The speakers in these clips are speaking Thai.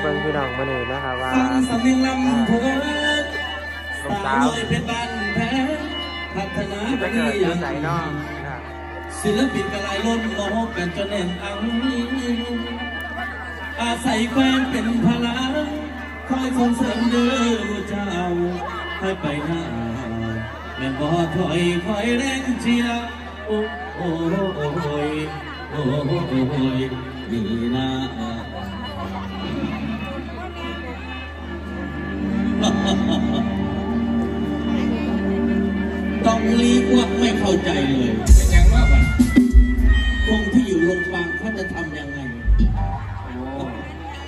เบิ่งพี่น้องมานี่นะครับว่าฟังสำเนียงลำพลินลูกสาสาววเลยเพชรบ้านแพ้พัฒนาที่ไปเกิดออยู่ย่างใส่นอกนะครับศิลปินกระไรล้นมองกันจนแน่นอังอาศัยแฟนเป็นพลังคอยส่งเสริมเด้อเจ้าให้ไปหน้าแม่นบ่ถอยคอยแรงเชียร์โอ้โอ้โอ้ยโอ้โอ้ยนี่นะ ใจเลย เป็นยังว่าบัดคงที่อยู่โรงพยาบาลเขาจะทำยังไง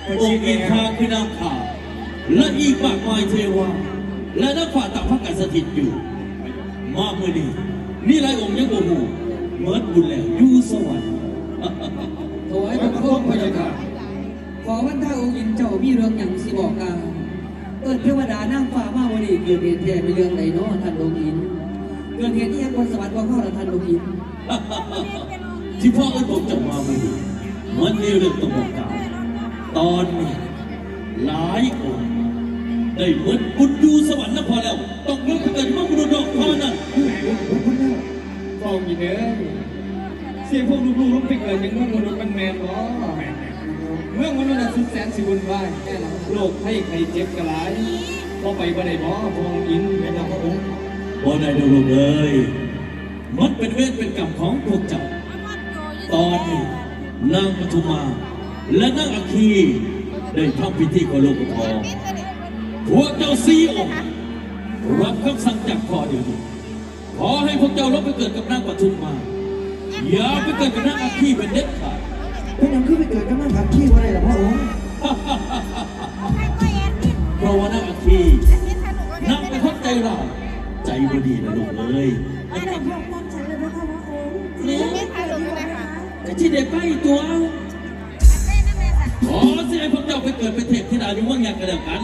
โอ้องค์อินทราคือน้ำขาวและอีกมากมายเทวาและนักฝ่าต่างพักกันสถิตอยู่ มาเมื่อนี้นี่ไรองค์ยังโอหูเหมือนบุญแล้วอยู่สวรรค์ถวายบังคมพระเจ้าค่ะขอวันท่าองค์หญิงเจ้ามีเรื่องอย่างสิบอกกล่าวเอิ้นเทวดานั่งฟ้ามาวันนี้เกิดเหตุแท้เป็นเรื่องใดเนาะท่านองค์หญิง เกิดเหตุที่ยังบนสวรรค์ว่าข้อละท่านองค์หญิงที่พ่อเอ้ยผมจะมาเมื่อนี้มันมีเรื่องต้องบอกกล่าวตอนนี้หลายองค์ได้เหมือนบุญอยู่สวรรค์นะพอแล้วต้องเลิกเกิดมาบุรุษดอกพ่อนั่นฟองอีเด้อเสียงพวกลูกๆลูกไปเกิดยังเมืองมนุษย์มันแมนบ่เมืองมนุษย์น่ะสุดแสนสิวุ่นวายแค่นั้นโรคให้ใครเจ็บกระไรพอไปบ่ได้บ่พองอินแม่นำพระองค์ พอได้ดูลูกเอ้ยมันเป็นเวรเป็นกรรมของพวกเจ้าตอนนี้นางปทุมา และนางอัคคีได้ทำพิธีขอโลกทองพวกเจ้าซีองค์รับคำสั่งจากพ่อเดี๋ยวนี้ขอให้พวกเจ้าลบไปเกิดกับนางปทุมมา อย่าไปเกิดกับนางอัคคีเป็นเด็ดขาดเป็นอย่างที่ไปเกิดกับนั่งขับขี้ว่าไรล่ะพระองค์เพราะว่านางอัคคีนางเป็นคนใจร้าย ใจบดีนะลูกเอ้ยไม่ได้พบพบฉันเลยนะคะพระองค์นี่ไม่พาลงเลยค่ะแต่ที่ได้ไปตัวขอเสียให้พวกเจ้าไปเกิดเป็นเทพธิดาอยู่เมืองยากกันแล้วกัน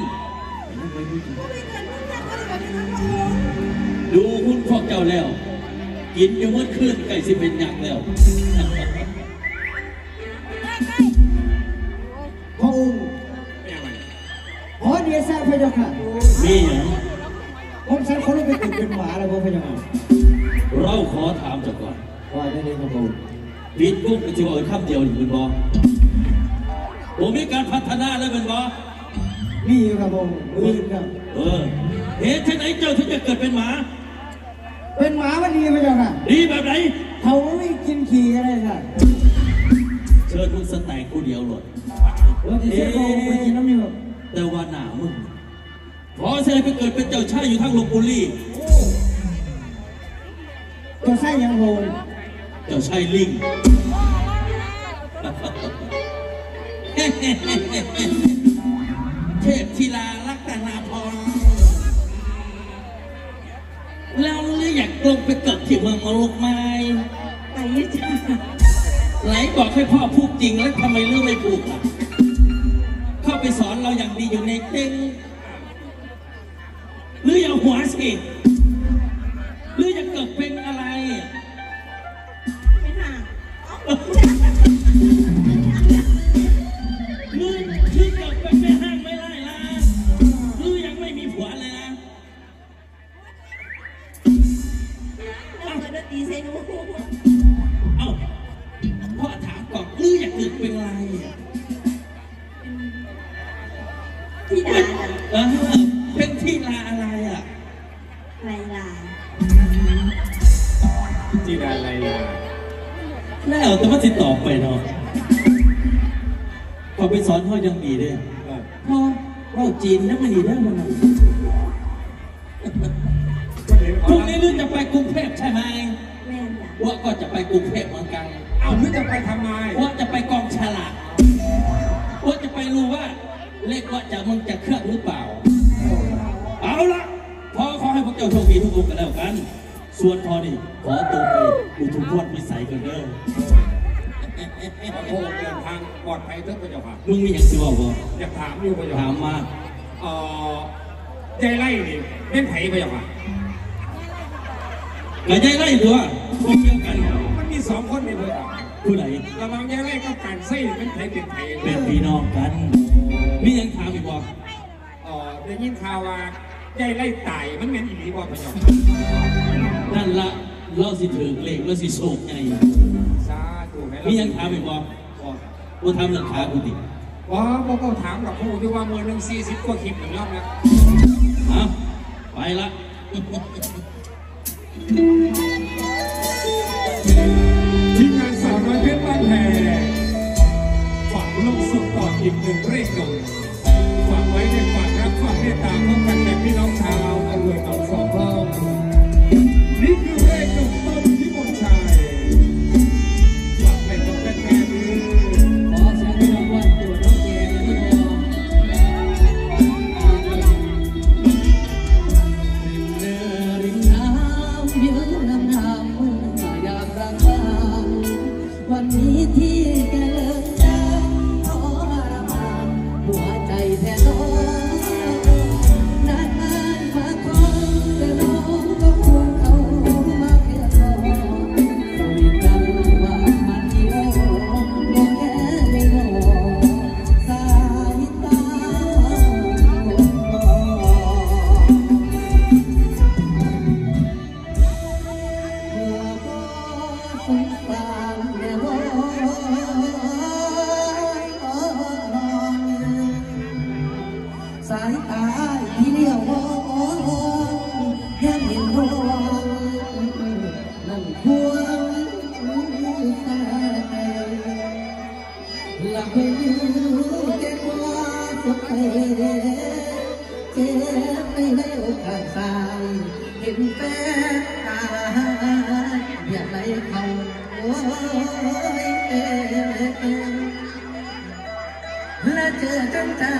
ไม่เกินเพื่อนก็เลยแบบนี้นะพระองค์ดูหุ้นพวกเจ้าแล้ว กินอยู่เมื่อคืนไก่สิเป็นยักษ์แล้วพระองค์ขอเดียทราบพระเจ้าค่ะมีอ ย่างผมฉันเขาลงไปติดเป็นหมาแล้วพระเจ้าค่ะเราขอถามเจ้าก่อนว่าจะได้พระองค์ปิดกุ๊กจะบอกคำเดียวนี่เป็นบอผมมีการพัฒนาแล้วเป็นบอมีอยู่ครับพระองค์มีครับเออเหตุไฉนเจ้าถึงจะเกิดเป็นหมา เป็นหมาวันดีพระเจ้าค่ะดีแบบไหนเขาไม่กินขี้กันเลยค่ะเชิญมึงสแต็กกูเดียวหลดว่าจะเสียพระองค์ไปกินน้ำอยู่แต่ว่าหนามึง ขอเสียไปเกิดเป็นเจ้าชายอยู่ทั้งลบบุรีตัวไส้ยังพระองค์เจ้าชายลิงเทพธิลารักตนาพรแล้วเลยอยากลงไปเกิดที่เมืองมรุกไม้ไปยี่จ้าไหนบอกให้พ่อพูดจริงแล้วทำไมเรื่องไม่พูดอะเข้าไปสอนเราอย่างดีอยู่ในเต็ง หรืออย่าหัวสิหรืออยากเกิดเป็นอะไร แล้วแต่ว่าติดต่อไปเนาะพอไปสอนพ่อยังดีด้วยเออพ่อเราจีนนะมันดีได้มันนะคนเห็นพเขารุ่งนี้ลือจะไปกรุงเทพใช่ไหมแม่จ้ะว่าก็จะไปกรุงเทพเหมือนกันเอานึกจะไปทำไมว่าจะไปกองฉลากว่าจะไปรู้ว่าเลขว่าจะมึงจะเคลื่อนหรือเปล่า เอาละพอขอให้พวกเจ้าโชคดีทุกคนกันแล้วกัน ส่วนพอนี่ขอตัวไปดูทุกพวดวิสัยกันเด้อขอโทษเดินทางปลอดภัยทุกพระเจ้าค่ะมึงมีอย่างที่บอกบ่อยากถามอยู่พระเจ้าถาค่ะมมาเอ่อใจไล่นี่เป็นไผ่พระเจ้าค่ะกระจายไล่ตัวพวกเดียวกันมันมีสองคนในพระเจ้าผู้ไหนระหวังใจไล่กับการไส้เป็นไผ่เป็นไผ่เป็นพี่น้องกันโมียังถามอีกบ่เอ่อได้ยินข่าวว่าใจไล่ตายมันเป็นอีหลีบ่พะยอง นั่นละเราสิถึงเลขเราสิโศกไงสาธุให้มียังถามอีกบ่กูทำหลังคากูติว้าบ่ก็ถามกับผู้ที่ว่ามือหนึ่งสี่สิบกว่าคลิปหนึ่งยอมนะเอาไปละทีมงานสาวน้อยเพชรบ้านแพรฝากลงสุดก่อนอีกหนึ่งเร่งหนุ่มฝากไว้ในฝากรักฝากเมตตาป้องกันแต่พี่น้องชาวอำเภอหนองสองห้อ ว สายตาที่เลี้ยวมองยังเห็นบ่นั่นควรแต่ละเพิ่นเจ็บว่าสุขเจ็บไปในโอกาสสาเห็นแฟนตาอยากไหลเขาโอ้ยและเจอจังจา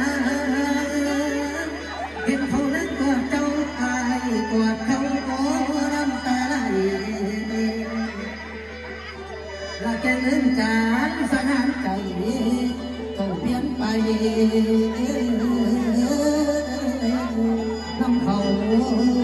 I'm